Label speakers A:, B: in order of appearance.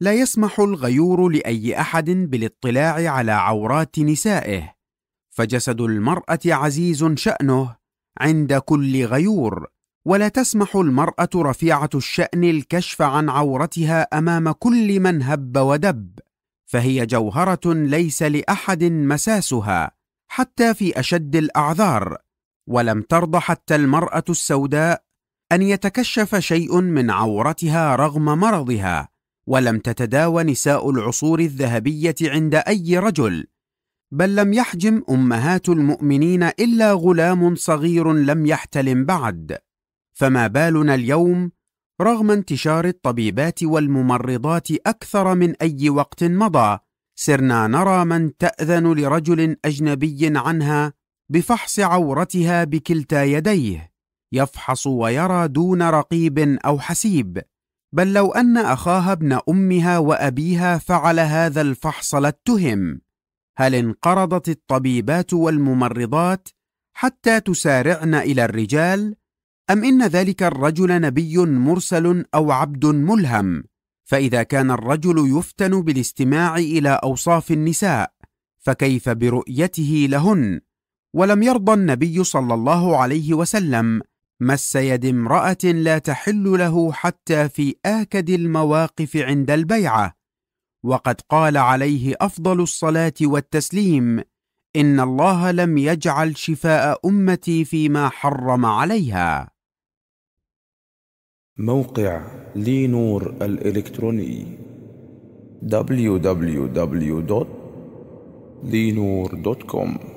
A: لا يسمح الغيور لأي أحد بالاطلاع على عورات نسائه فجسد المرأة عزيز شأنه عند كل غيور ولا تسمح المرأة رفيعة الشأن الكشف عن عورتها أمام كل من هب ودب فهي جوهرة ليس لأحد مساسها حتى في أشد الأعذار ولم ترض حتى المرأة السوداء أن يتكشف شيء من عورتها رغم مرضها. ولم تتداوى نساء العصور الذهبية عند أي رجل بل لم يحجم أمهات المؤمنين إلا غلام صغير لم يحتلم بعد. فما بالنا اليوم رغم انتشار الطبيبات والممرضات أكثر من أي وقت مضى سرنا نرى من تأذن لرجل أجنبي عنها بفحص عورتها بكلتا يديه يفحص ويرى دون رقيب أو حسيب. بل لو أن أخاها ابن أمها وأبيها فعل هذا الفحص لاتهم. هل انقرضت الطبيبات والممرضات حتى تسارعن إلى الرجال؟ أم إن ذلك الرجل نبي مرسل أو عبد ملهم؟ فإذا كان الرجل يفتن بالاستماع إلى أوصاف النساء فكيف برؤيته لهن؟ ولم يرضى النبي صلى الله عليه وسلم مس يد امرأة لا تحل له حتى في آكد المواقف عند البيعه وقد قال عليه أفضل الصلاة والتسليم إن الله لم يجعل شفاء أمتي فيما حرم عليها.
B: موقع لي نور الإلكتروني www.linur.com